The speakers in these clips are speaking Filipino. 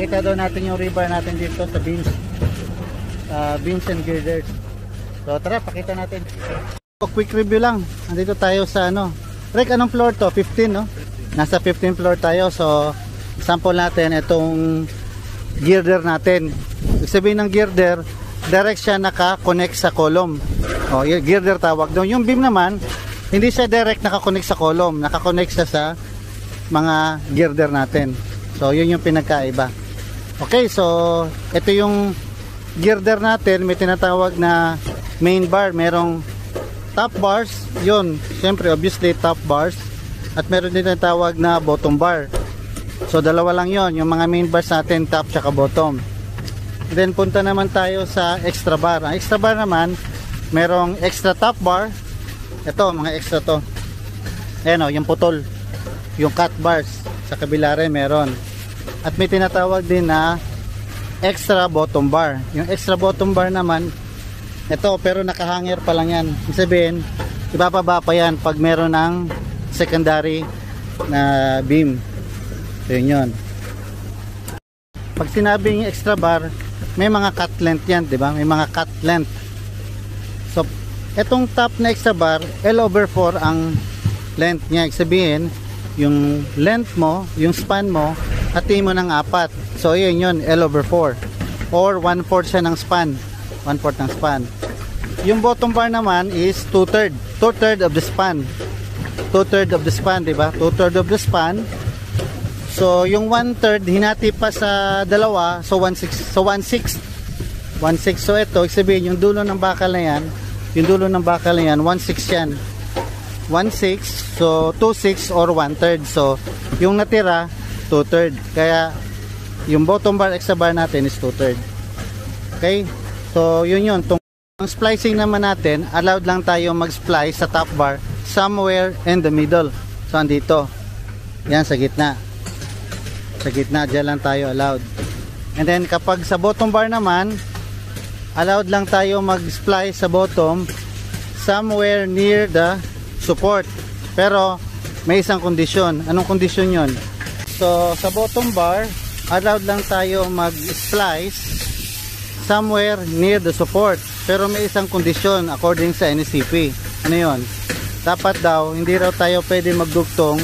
Kita daw natin yung rebar natin dito sa beams. Uh, beams and girders. So tara, pakita natin. So, quick review lang. Nandito tayo sa ano. Rick, anong floor to? 15, no? Nasa 15 floor tayo. So, sample natin itong girder natin. Ibig sabihin ng girder, direct siya naka-connect sa column. O, girder tawag doon. Yung beam naman, hindi siya direct naka-connect sa column. Naka-connect siya sa mga girder natin. So, yun yung pinagkaiba. Okay, so, ito yung girder natin. May tinatawag na main bar. Merong top bars. Yun, syempre, obviously, top bars. At meron din tinatawag na bottom bar. So, dalawa lang yon Yung mga main bars natin, top tsaka bottom. Then, punta naman tayo sa extra bar. Ang extra bar naman, merong extra top bar. Ito, mga extra to. Ayan o, yung putol. Yung cut bars. Sa kabila rin meron. At may tinatawag din na extra bottom bar. Yung extra bottom bar naman, ito, pero nakahanger pa lang yan. Ibig sabihin, ibababa pa yan pag meron ng secondary na beam. So, yun yun. Pag sinabing extra bar, may mga cut length yan, di ba? May mga cut length. So, etong top na extra bar, L over 4 ang length niya. Ibig sabihin, yung length mo, yung span mo, hati mo ng apat. So, yun yun, L over 4. Or 1 4 siya ng span. 1 4 ng span. Yung bottom bar naman is 2 third. 2 third of the span. 2 third of the span, di ba? 2 third of the span. So, yung 1 third, hinati pa sa dalawa. So, 1 6. So, 1 6. 1 6. So, ito, sabihin, yung dulo ng bakal na yan, yung dulo ng bakal na yan, 1 6 yan. 1 6. So, 2 6 or 1 third. So, yung natira, 2 third. Kaya, yung bottom bar, extra bar natin is 2 third. Okay? So, yun yun. Tung ang splicing naman natin, allowed lang tayo mag-splice sa top bar somewhere in the middle. So, andito. Yan, sa gitna. Sa gitna, dyan lang tayo allowed. And then, kapag sa bottom bar naman, allowed lang tayo mag-splice sa bottom somewhere near the support. Pero, may isang kondisyon. Anong kondisyon yon? So, sa bottom bar, allowed lang tayo mag-splice somewhere near the support. Pero may isang kondisyon according sa NSCP. Ano yon? Dapat daw, hindi raw tayo pwede magdugtong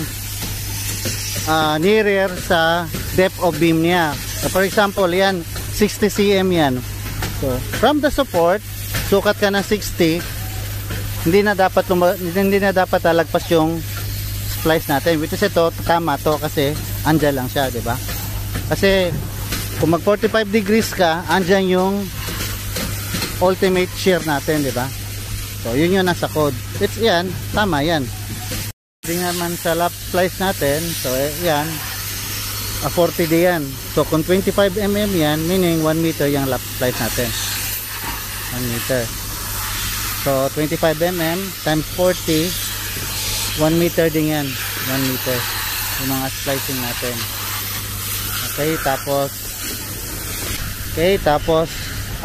uh, nearer sa depth of beam niya. So, for example, yan, 60 cm yan. So, from the support, sukat ka ng 60, hindi na dapat hindi na dapat talagpas yung splice natin. Which is ito, tama to kasi andyan lang siya, di ba? Kasi kung mag 45 degrees ka, andyan yung ultimate shear natin, di ba? So, yun yung nasa code. It's yan, tama yan. Hindi naman sa lap slice natin, so eh, yan, a 40 d yan. So, kung 25 mm yan, meaning 1 meter yung lap slice natin. 1 meter. So, 25 mm times 40, 1 meter din yan. 1 meter. Yung mga splicing natin. Okay, tapos, okay, tapos,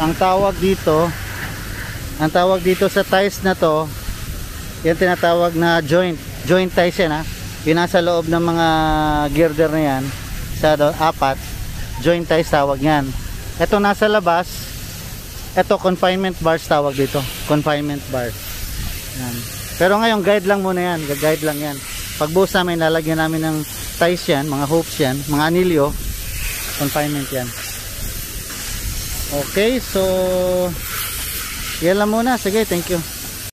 ang tawag dito, ang tawag dito sa ties na to, yan tinatawag na joint. Joint ties yan ha. Yung nasa loob ng mga girder na yan, sa apat, joint ties tawag yan. Ito nasa labas, ito confinement bars tawag dito. Confinement bars. Yan. Pero ngayon guide lang muna yan. Guide lang yan. Pagbuhos namin lalagyan namin ng ties yan, mga hoops yan, mga anilyo. Confinement yan. Okay, so yan lang muna. Sige, thank you.